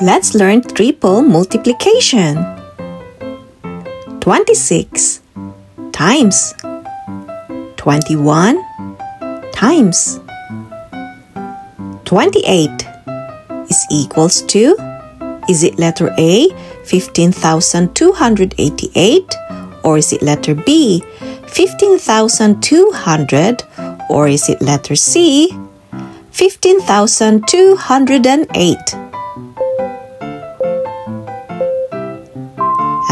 Let's learn triple multiplication. 26 times 21 times 28 is equals to is it letter A 15288 or is it letter B 15200 or is it letter C 15208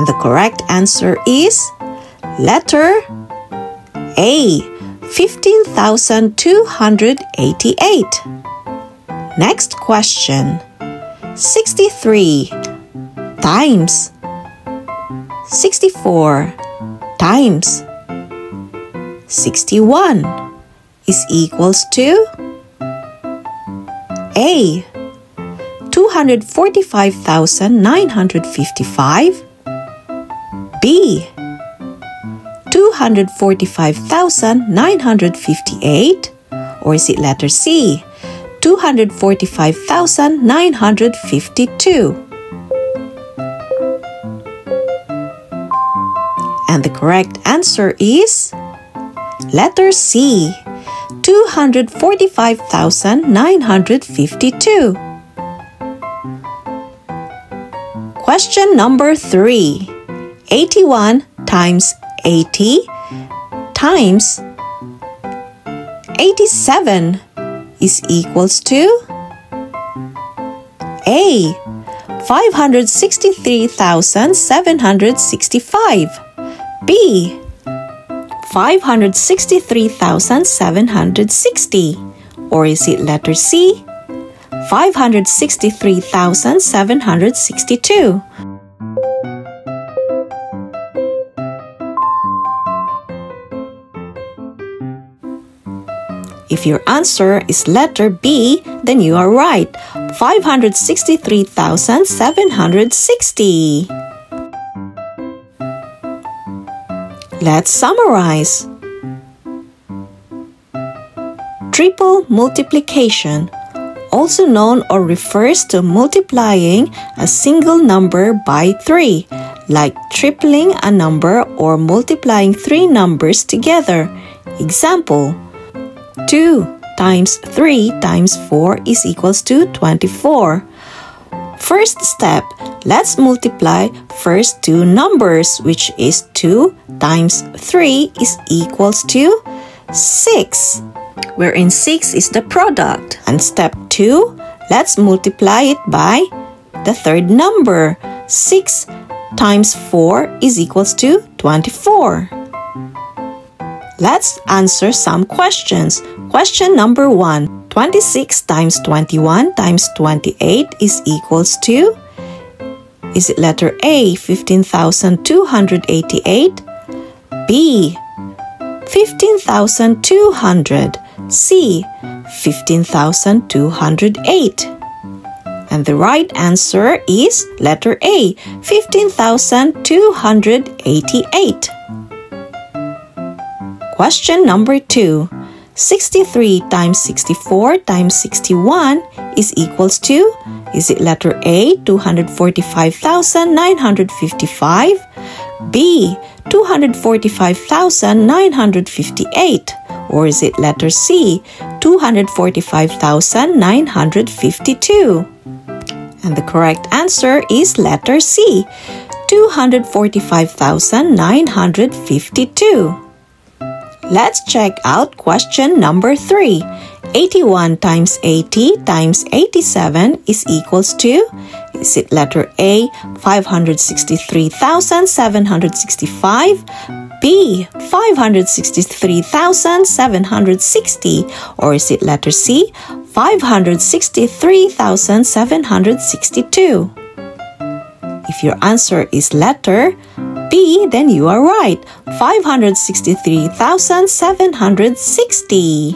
And the correct answer is letter A, 15,288. Next question. 63 times 64 times 61 is equals to A 245,955 B. 245,958 or is it letter C? 245,952 And the correct answer is letter C 245,952 Question number 3 81 times 80 times 87 is equals to A. 563,765 B. 563,760 or is it letter C? 563,762 If your answer is letter B, then you are right. 563,760. Let's summarize. Triple multiplication, also known or refers to multiplying a single number by 3, like tripling a number or multiplying three numbers together. Example 2 times 3 times 4 is equals to 24. First step, let's multiply first two numbers which is 2 times 3 is equals to 6 wherein 6 is the product. And step 2, let's multiply it by the third number. 6 times 4 is equals to 24. Let's answer some questions. Question number 1. 26 times 21 times 28 is equals to? Is it letter A, 15,288? B, 15,200. C, 15,208. And the right answer is letter A, 15,288. Question number 2. 63 times 64 times 61 is equals to? Is it letter A, 245,955? B, 245,958? Or is it letter C, 245,952? And the correct answer is letter C, 245,952. Let's check out question number 3. 81 times 80 times 87 is equals to? Is it letter A, 563,765? B, 563,760? Or is it letter C, 563,762? If your answer is letter B, then you are right. 563,760.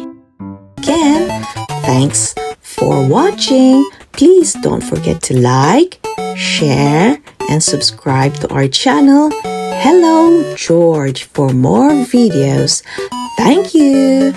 Again, thanks for watching. Please don't forget to like, share, and subscribe to our channel. Hello, George, for more videos. Thank you.